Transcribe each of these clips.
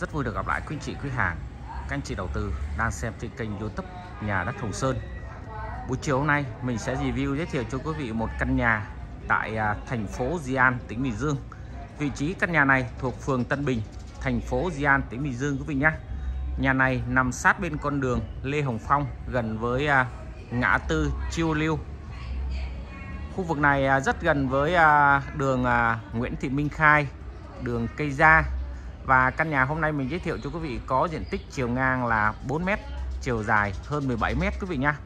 Rất vui được gặp lại quý anh chị quý hàng. Các anh chị đầu tư đang xem trên kênh youtube Nhà đất Hồng Sơn. Buổi chiều hôm nay mình sẽ review giới thiệu cho quý vị một căn nhà Tại à, thành phố Di An, tỉnh Bình Dương. Vị trí căn nhà này thuộc phường Tân Bình Thành phố Di An, tỉnh Bình Dương quý vị nhé. Nhà này nằm sát bên con đường Lê Hồng Phong Gần với à, ngã tư Chiêu Lưu Khu vực này à, rất gần với đường Nguyễn Thị Minh Khai Đường Cây Gia và căn nhà hôm nay mình giới thiệu cho quý vị có diện tích chiều ngang là 4m, chiều dài hơn 17m quý vị nha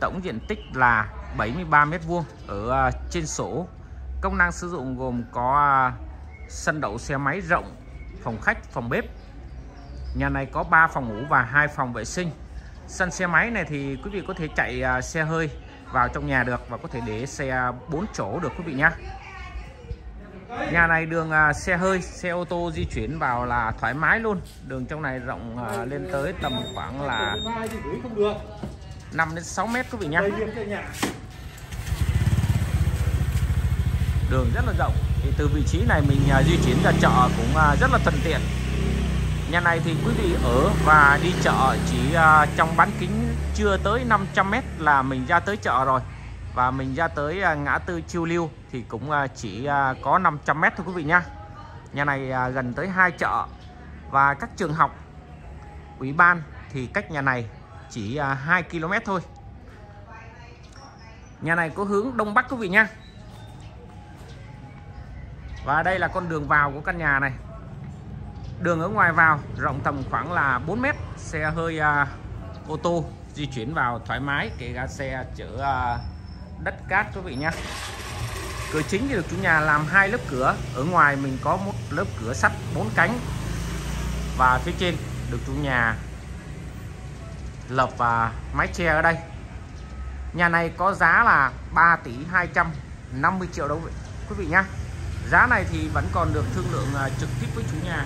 Tổng diện tích là 73m vuông ở à, trên sổ. Công năng sử dụng gồm có à, sân đậu xe máy rộng, phòng khách, phòng bếp. Nhà này có 3 phòng ngủ và hai phòng vệ sinh. Sân xe máy này thì quý vị có thể chạy à, xe hơi vào trong nhà được và có thể để xe 4 chỗ được quý vị nhé Nhà này đường à, xe hơi, xe ô tô di chuyển vào là thoải mái luôn. Đường trong này rộng à, lên tới tầm khoảng là 5 đến 6 mét quý vị nhé. Đường rất là rộng. Thì từ vị trí này mình à, di chuyển ra chợ cũng rất là thuận tiện. Nhà này thì quý vị ở và đi chợ chỉ trong bán kính chưa tới 500 mét là mình ra tới chợ rồi và mình ra tới à, ngã tư Chiêu Lưu thì cũng à, chỉ à, có 500 mét thôi quý vị nha nhà này gần tới hai chợ. Và các trường học ủy ban thì cách nhà này chỉ 2 km thôi. Nhà này có hướng đông bắc quý vị nha và đây là con đường vào của căn nhà này. Đường ở ngoài vào rộng tầm khoảng là 4 mét. Xe hơi uh, ô tô di chuyển vào thoải mái kể cả xe chở uh, đất cát quý vị nhé cửa chính thì được chủ nhà làm hai lớp cửa, ở ngoài mình có một lớp cửa sắt bốn cánh. Và phía trên được chủ nhà lợp và mái che ở đây. Nhà này có giá là 3 tỷ 250 triệu đồng quý vị nhé. giá này thì vẫn còn được thương lượng à, trực tiếp với chủ nhà.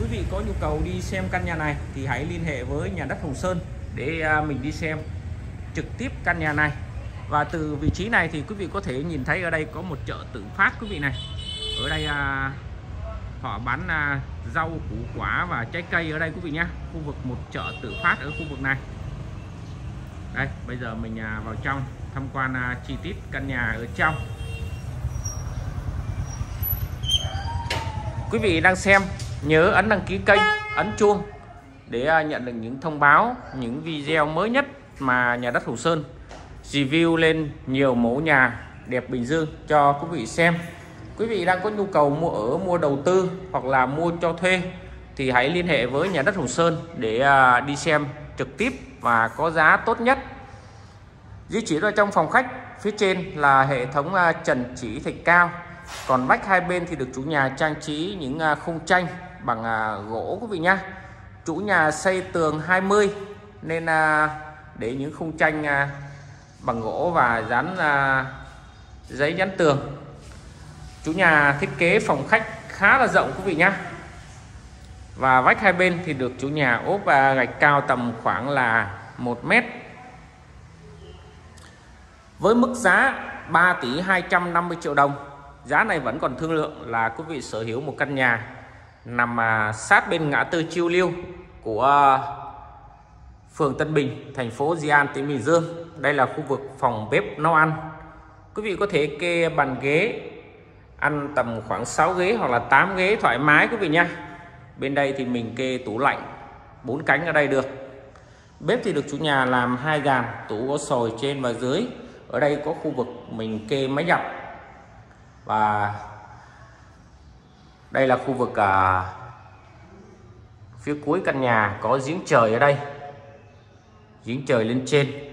Quý vị có nhu cầu đi xem căn nhà này thì hãy liên hệ với nhà đất Hồng Sơn để à, mình đi xem trực tiếp căn nhà này và từ vị trí này thì quý vị có thể nhìn thấy ở đây có một chợ tự phát quý vị này. Ở đây à, họ bán à, rau củ quả và trái cây ở đây quý vị nhé khu vực một chợ tự phát ở khu vực này. Đây bây giờ mình à, vào trong tham quan à, chi tiết căn nhà ở trong. Quý vị đang xem nhớ ấn đăng ký kênh ấn chuông để à, nhận được những thông báo những video mới nhất mà nhà đất Hồ Sơn review lên nhiều mẫu nhà đẹp Bình Dương cho quý vị xem. Quý vị đang có nhu cầu mua ở, mua đầu tư hoặc là mua cho thuê thì hãy liên hệ với nhà đất Hồng Sơn để à, đi xem trực tiếp và có giá tốt nhất. Di chuyển ở trong phòng khách, phía trên là hệ thống à, trần chỉ thạch cao. Còn vách hai bên thì được chủ nhà trang trí những à, khung tranh bằng gỗ quý vị nhá. Chủ nhà xây tường 20 nên để những khung tranh bằng gỗ và dán à, giấy dán tường. Chủ nhà thiết kế phòng khách khá là rộng quý vị nhé và vách hai bên thì được chủ nhà ốp và gạch cao tầm khoảng là 1 mét. Với mức giá 3 tỷ 250 triệu đồng giá này vẫn còn thương lượng là quý vị sở hữu một căn nhà nằm à, sát bên ngã tư Chiêu Liêu của à, phường Tân Bình, thành phố Di An, tỉnh Bình Dương. Đây là khu vực phòng bếp nấu ăn. Quý vị có thể kê bàn ghế ăn tầm khoảng 6 ghế hoặc là 8 ghế thoải mái quý vị nha. Bên đây thì mình kê tủ lạnh bốn cánh ở đây được. Bếp thì được chủ nhà làm hai gàn, tủ có sồi trên và dưới. Ở đây có khu vực mình kê máy giặt. Và đây là khu vực à, phía cuối căn nhà có giếng trời ở đây giếng trời lên trên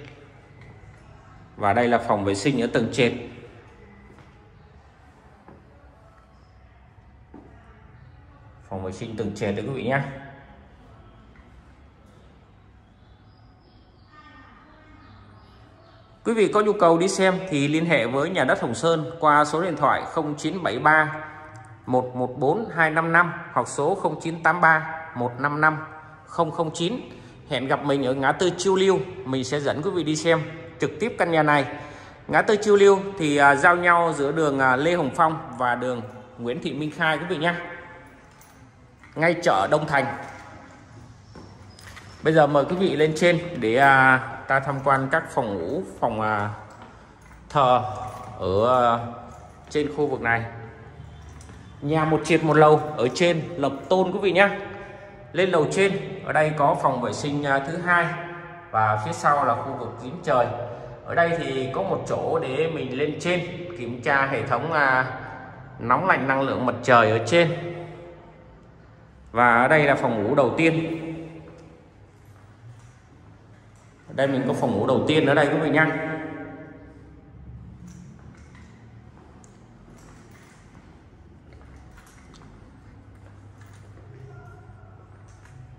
và đây là phòng vệ sinh ở tầng trệt phòng vệ sinh tầng trệt đấy quý vị nhé. Quý vị có nhu cầu đi xem thì liên hệ với nhà đất Hồng Sơn qua số điện thoại 0973 114 255 hoặc số 0983 155 009 hẹn gặp mình ở ngã tư Chiêu Liêu, mình sẽ dẫn quý vị đi xem trực tiếp căn nhà này. Ngã tư Chiêu lưu thì à, giao nhau giữa đường à, Lê Hồng Phong và đường Nguyễn Thị Minh Khai quý vị nhé ngay chợ Đông Thành. Bây giờ mời quý vị lên trên để à, ta tham quan các phòng ngủ phòng à, thờ ở à, trên khu vực này. Nhà một triệt một lầu ở trên lộc tôn quý vị nhé lên lầu trên ở đây có phòng vệ sinh à, thứ hai và phía sau là khu vực giếng trời. Ở đây thì có một chỗ để mình lên trên kiểm tra hệ thống à, nóng lạnh năng lượng mặt trời ở trên. Và ở đây là phòng ngủ đầu tiên. Ở đây mình có phòng ngủ đầu tiên ở đây quý vị nhé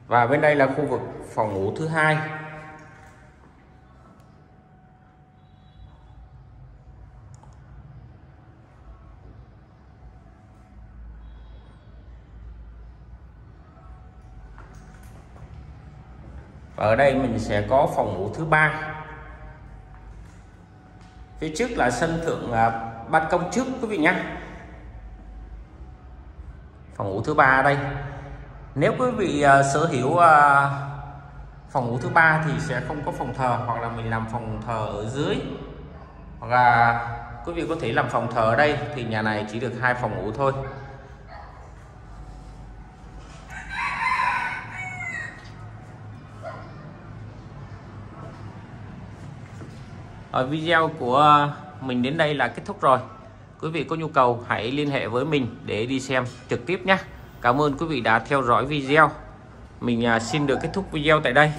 và bên đây là khu vực phòng ngủ thứ hai. Và ở đây mình sẽ có phòng ngủ thứ ba. Phía trước là sân thượng à, ban công trước quý vị nhé. Phòng ngủ thứ ba đây. Nếu quý vị uh, sở hữu uh, phòng ngủ thứ ba thì sẽ không có phòng thờ hoặc là mình làm phòng thờ ở dưới. Hoặc là quý vị có thể làm phòng thờ ở đây thì nhà này chỉ được hai phòng ngủ thôi. Ở video của mình đến đây là kết thúc rồi. Quý vị có nhu cầu hãy liên hệ với mình để đi xem trực tiếp nhé. Cảm ơn quý vị đã theo dõi video. Mình à, xin được kết thúc video tại đây.